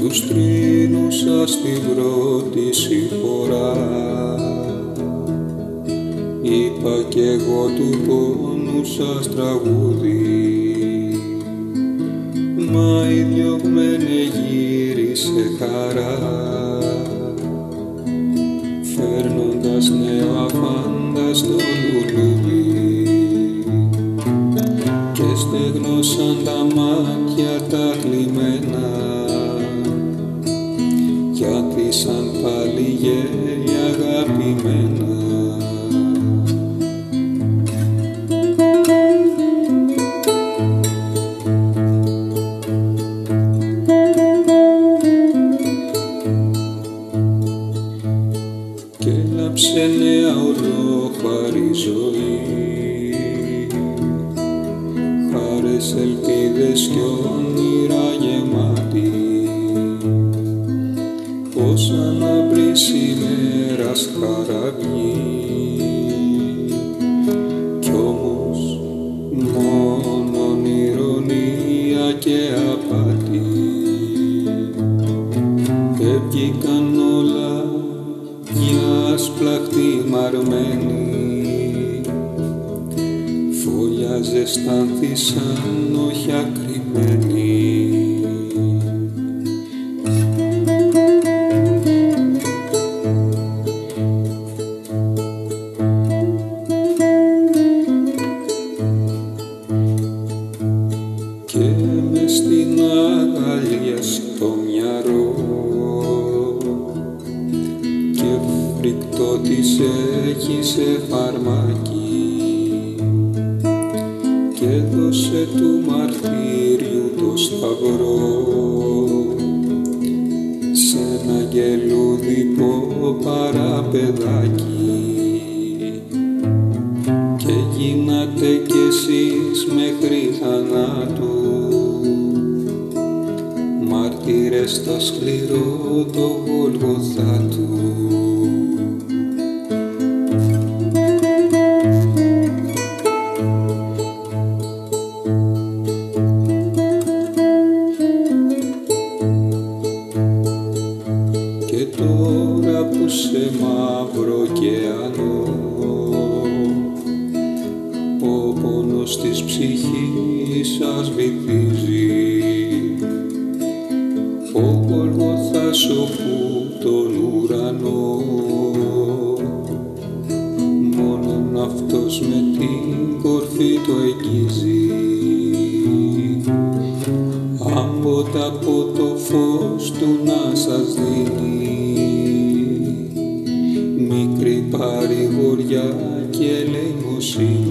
προστρίνουσα στην πρώτη φορά είπα κι εγώ του πόνου σας τραγούδι. Μα η διωγμένε γύρισε χαρά. Φέρνοντας νέο αφάνταστο λουλούδι. Και στεγνώσαν τα μάτια τα κλειμένα γιατί σαν πάλι γέλια αγαπημένα. Και έλαψε νέα ολόχαρη ζωή. Χάρες, ελπίδες κι όνειρα ημέρας χαραγή κι όμως μόνον ηρωνία και απάτη. Έβγηκαν όλα μια σπλαχτή μαρμένη φωλιά ζεστάνθησαν όχι ακριμένοι στο μυαρό και φρικτό της έχεις σε φαρμάκι και δώσε του μαρτύριου το σταυρό. Σε ένα γελούδικο παραπεδάκι και γίνατε κι εσείς μέχρι θανάτου μάρτυρες στο σκληρό το Γολγοθά του. Και τώρα που σε μαύρο ωκεανό ο πόνος της ψυχής σας βυθίζει ο Γολγοθάς όπου τον ουρανό. Μόνον αυτός με την κορφή του εγγίζει άμποτα από το φως του να σας δίνει. Μικρή παρηγοριά και ελεημοσύνη